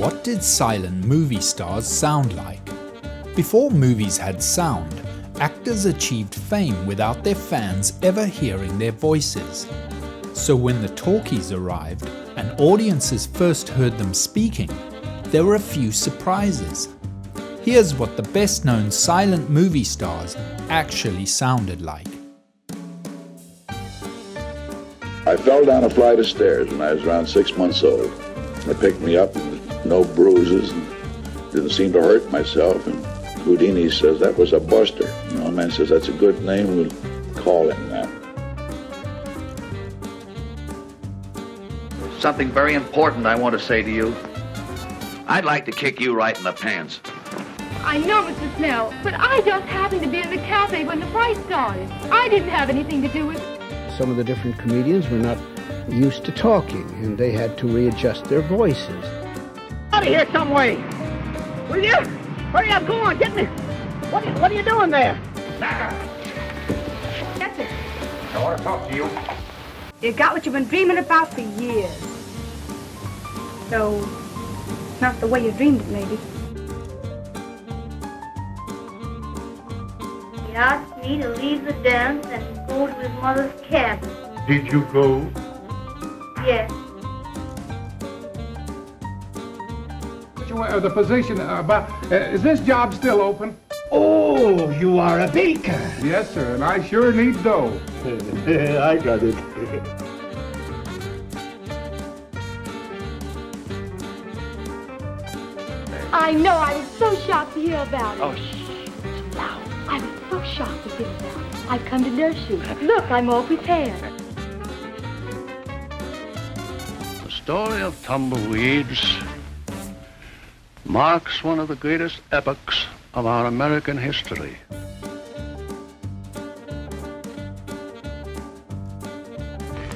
What did silent movie stars sound like? Before movies had sound, actors achieved fame without their fans ever hearing their voices. So when the talkies arrived and audiences first heard them speaking, there were a few surprises. Here's what the best known silent movie stars actually sounded like. I fell down a flight of stairs when I was around six months old. They picked me up with no bruises and didn't seem to hurt myself. And Houdini says that was a buster. You know, man says that's a good name. We'll call him that. Something very important I want to say to you. I'd like to kick you right in the pants. I know, Mr. Snell, but I just happened to be in the cafe when the fight started. I didn't have anything to do with it. Some of the different comedians were not used to talking, and they had to readjust their voices. Out of here some way! Will you? Hurry up, go on, get me! What are you, what are you doing there? That's it. I want to talk to you. You got what you've been dreaming about for years. So, not the way you dreamed it, maybe. He asked me to leave the dance and go to his mother's cabin. Did you go? Yes. Uh, the position uh, about uh, is this job still open? Oh, you are a baker. Yes, sir, and I sure need dough. I got it. I know, I was so shocked to hear about it. Oh, shh. loud. I was so shocked to hear about it. I've come to nurse you. Look, I'm all prepared. The story of tumbleweeds marks one of the greatest epochs of our American history.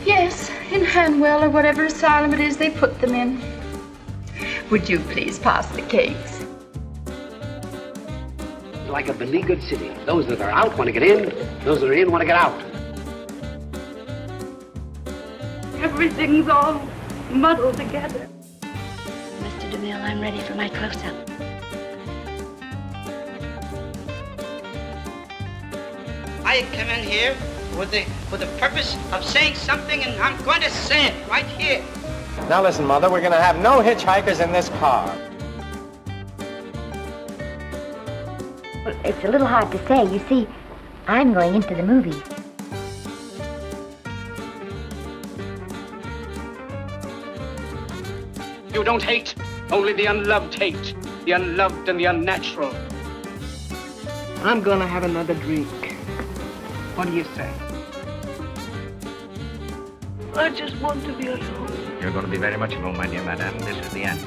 Yes, in Hanwell or whatever asylum it is they put them in. Would you please pass the cakes? Like a beleaguered city. Those that are out want to get in, those that are in want to get out. Everything's all muddled together. Mr. DeMille, I'm ready for my close-up. I come in here with the with the purpose of saying something, and I'm going to say it right here. Now listen, Mother, we're going to have no hitchhikers in this car. It's a little hard to say. You see, I'm going into the movies. You don't hate, only the unloved hate. The unloved and the unnatural. I'm gonna have another drink. What do you say? I just want to be alone. You're going to be very much alone, my dear madame. This is the end.